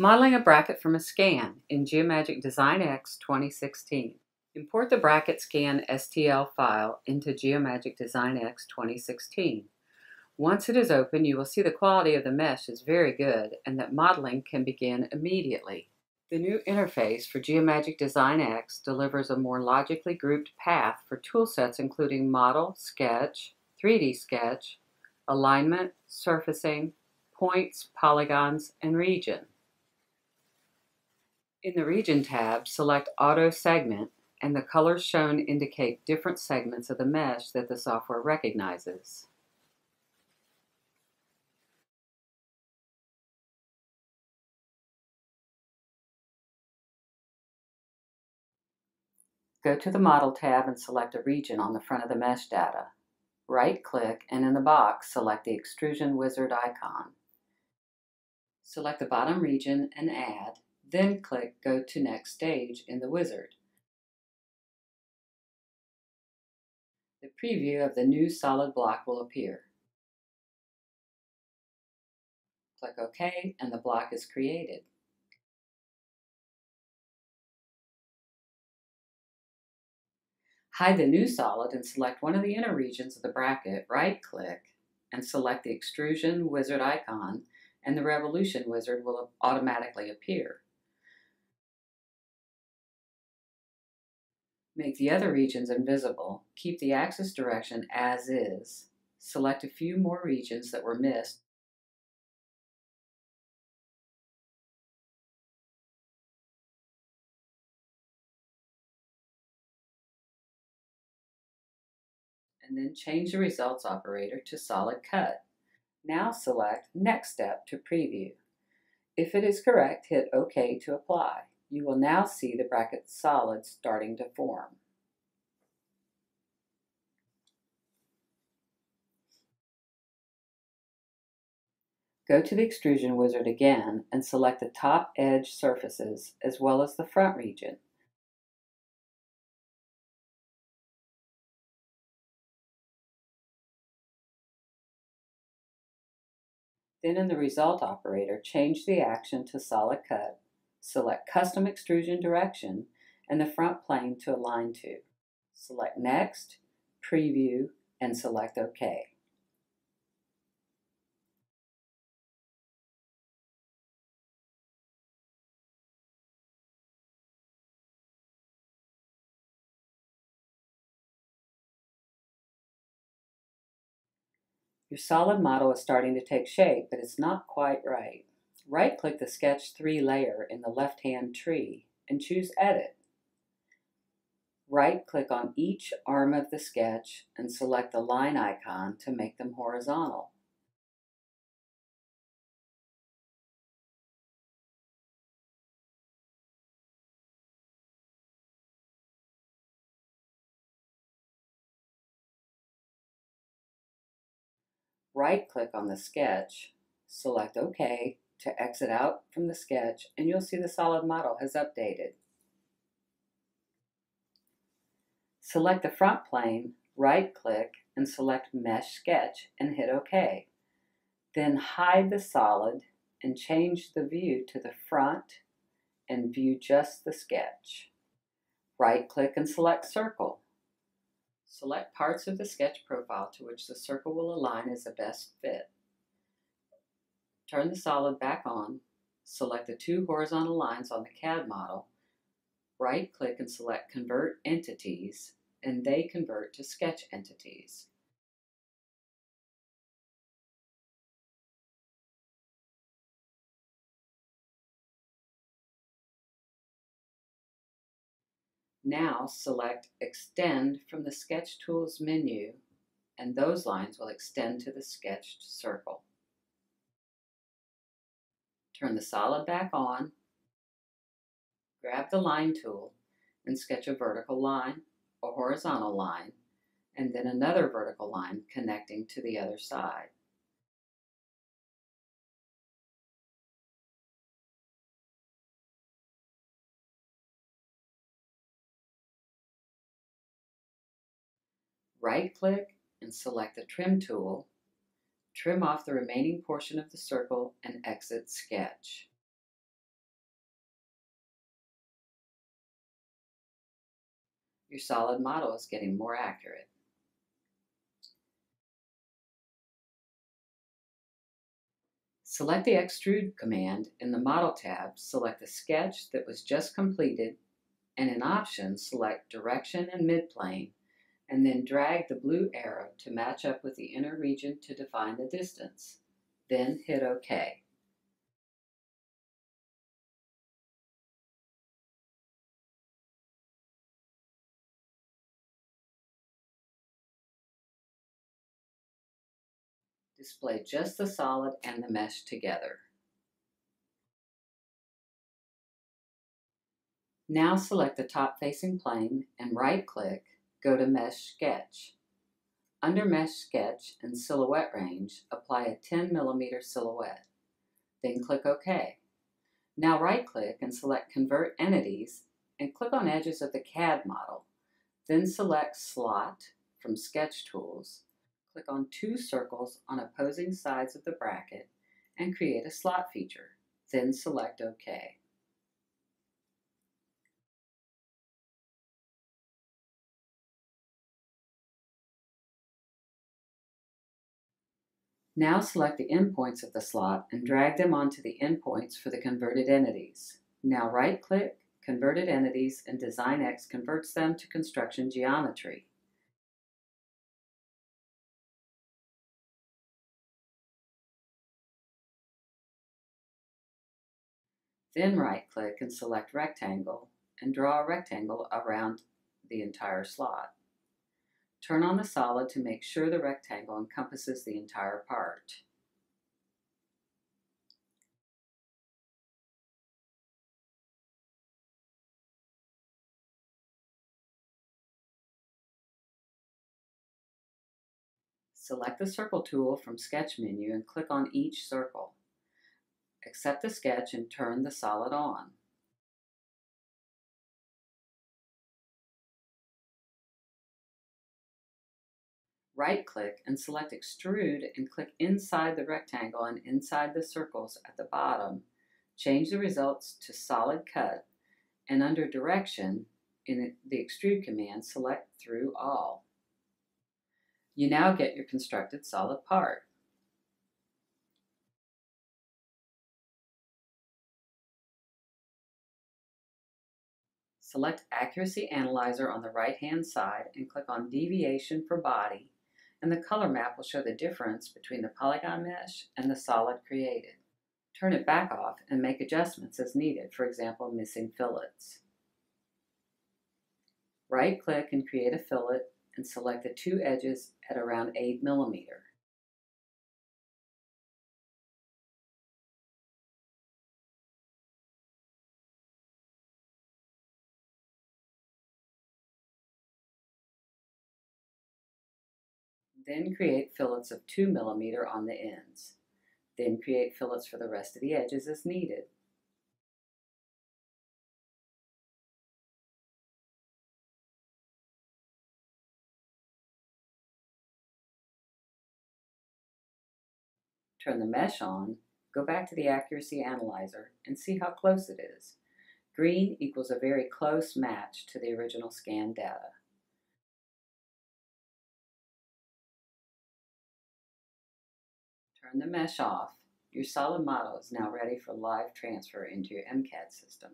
Modeling a bracket from a scan in Geomagic Design X 2016. Import the bracket scan STL file into Geomagic Design X 2016. Once it is open, you will see the quality of the mesh is very good and that modeling can begin immediately. The new interface for Geomagic Design X delivers a more logically grouped path for toolsets including Model, Sketch, 3D Sketch, Alignment, Surfacing, Points, Polygons, and Region. In the Region tab, select Auto Segment, and the colors shown indicate different segments of the mesh that the software recognizes. Go to the Model tab and select a region on the front of the mesh data. Right-click and in the box select the Extrusion Wizard icon. Select the bottom region and Add, then click Go to Next Stage in the wizard. The preview of the new solid block will appear. Click OK and the block is created. Hide the new solid and select one of the inner regions of the bracket, right-click, and select the Extrusion Wizard icon, and the Revolution Wizard will automatically appear. Make the other regions invisible, keep the axis direction as is, select a few more regions that were missed, and then change the results operator to solid cut. Now select Next Step to preview. If it is correct, hit OK to apply you will now see the bracket solid starting to form. Go to the Extrusion Wizard again and select the top edge surfaces as well as the front region. Then in the Result operator, change the action to Solid Cut Select Custom Extrusion Direction and the front plane to align to. Select Next, Preview, and select OK. Your solid model is starting to take shape, but it's not quite right. Right-click the Sketch 3 layer in the left-hand tree and choose Edit. Right-click on each arm of the sketch and select the line icon to make them horizontal. Right-click on the sketch, select OK, to exit out from the sketch and you'll see the solid model has updated. Select the front plane, right click and select Mesh Sketch and hit OK. Then hide the solid and change the view to the front and view just the sketch. Right click and select Circle. Select parts of the sketch profile to which the circle will align as the best fit. Turn the solid back on, select the two horizontal lines on the CAD model, right-click and select Convert Entities, and they convert to sketch entities. Now select Extend from the Sketch Tools menu, and those lines will extend to the sketched circle. Turn the solid back on, grab the line tool and sketch a vertical line, a horizontal line, and then another vertical line connecting to the other side. Right-click and select the Trim tool Trim off the remaining portion of the circle and exit sketch. Your solid model is getting more accurate. Select the Extrude command in the Model tab, select the sketch that was just completed, and in Options, select Direction and Midplane and then drag the blue arrow to match up with the inner region to define the distance. Then hit OK. Display just the solid and the mesh together. Now select the top facing plane and right click, go to Mesh Sketch. Under Mesh Sketch and Silhouette Range, apply a 10 millimeter silhouette. Then click OK. Now right click and select Convert Entities and click on edges of the CAD model. Then select Slot from Sketch Tools click on two circles on opposing sides of the bracket and create a slot feature. Then select OK. Now select the endpoints of the slot and drag them onto the endpoints for the converted entities. Now right-click, Converted Entities, and DesignX converts them to construction geometry. Then right-click and select Rectangle and draw a rectangle around the entire slot. Turn on the solid to make sure the rectangle encompasses the entire part. Select the Circle tool from Sketch menu and click on each circle. Accept the sketch and turn the solid on. Right-click and select Extrude and click inside the rectangle and inside the circles at the bottom. Change the results to Solid Cut and under Direction in the Extrude command, select Through All. You now get your constructed solid part. Select Accuracy Analyzer on the right-hand side and click on Deviation for Body, and the color map will show the difference between the polygon mesh and the solid created. Turn it back off and make adjustments as needed, for example, missing fillets. Right-click and create a fillet and select the two edges at around 8 millimeter. Then create fillets of 2 millimeter on the ends. Then create fillets for the rest of the edges as needed. Turn the mesh on, go back to the accuracy analyzer and see how close it is. Green equals a very close match to the original scan data. The mesh off. Your solid model is now ready for live transfer into your MCAD system.